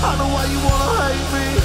I know why you wanna hate me.